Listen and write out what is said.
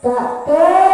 The.